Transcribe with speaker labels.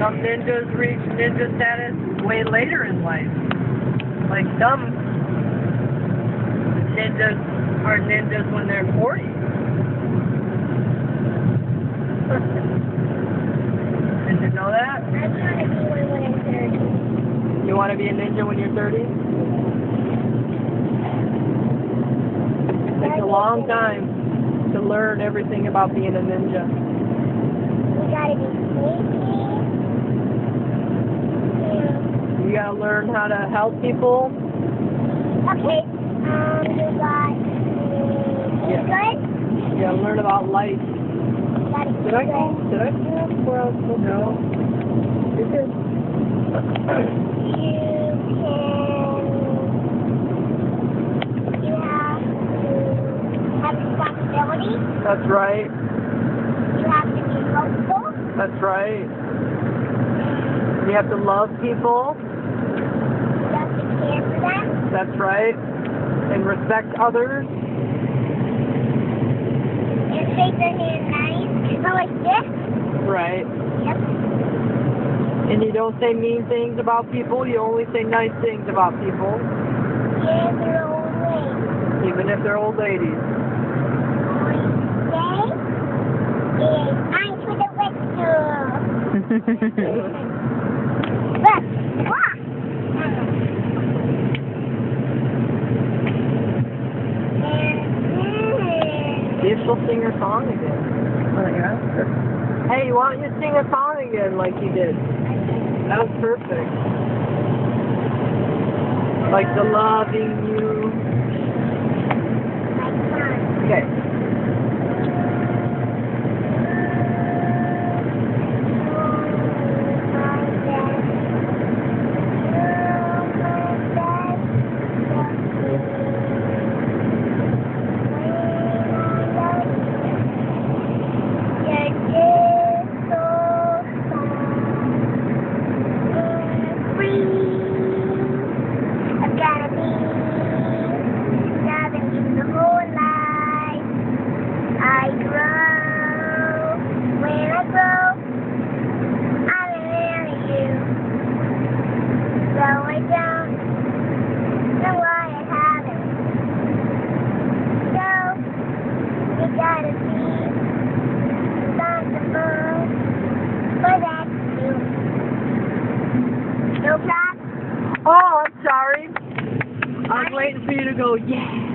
Speaker 1: Some ninjas reach ninja status way later in life. Like some ninjas are ninjas when they're 40. Did you know that?
Speaker 2: I want to be one when I'm 30.
Speaker 1: You want to be a ninja when you're 30? It Takes a long time to learn everything about being a ninja.
Speaker 2: You gotta be sneaky.
Speaker 1: Gotta learn how to help people.
Speaker 2: Okay. Um, you got.
Speaker 1: Yeah.
Speaker 2: Good?
Speaker 1: You gotta learn about life.
Speaker 2: You gotta be
Speaker 1: Did I did I that before I was supposed go? You did.
Speaker 2: You can. You have responsibility.
Speaker 1: That's right.
Speaker 2: You have to be helpful.
Speaker 1: That's right. You have to love people.
Speaker 2: You have to care for them.
Speaker 1: That's right. And respect others.
Speaker 2: And shake their hand nice. Like this.
Speaker 1: Right.
Speaker 2: Yep.
Speaker 1: And you don't say mean things about people. You only say nice things about people,
Speaker 2: Yeah, they're old ways.
Speaker 1: even if they're old ladies.
Speaker 2: I'm for the whistle.
Speaker 1: she'll sing her song again.
Speaker 2: Oh,
Speaker 1: Hey, why don't you sing a song again like you did? That was perfect. Like the loving you. Okay.
Speaker 2: I've gotta be loving you the whole life. I grow when I grow. I marry you. So I don't know why I haven't. So you gotta be responsible for that too.
Speaker 1: Was waiting for you to go, yeah.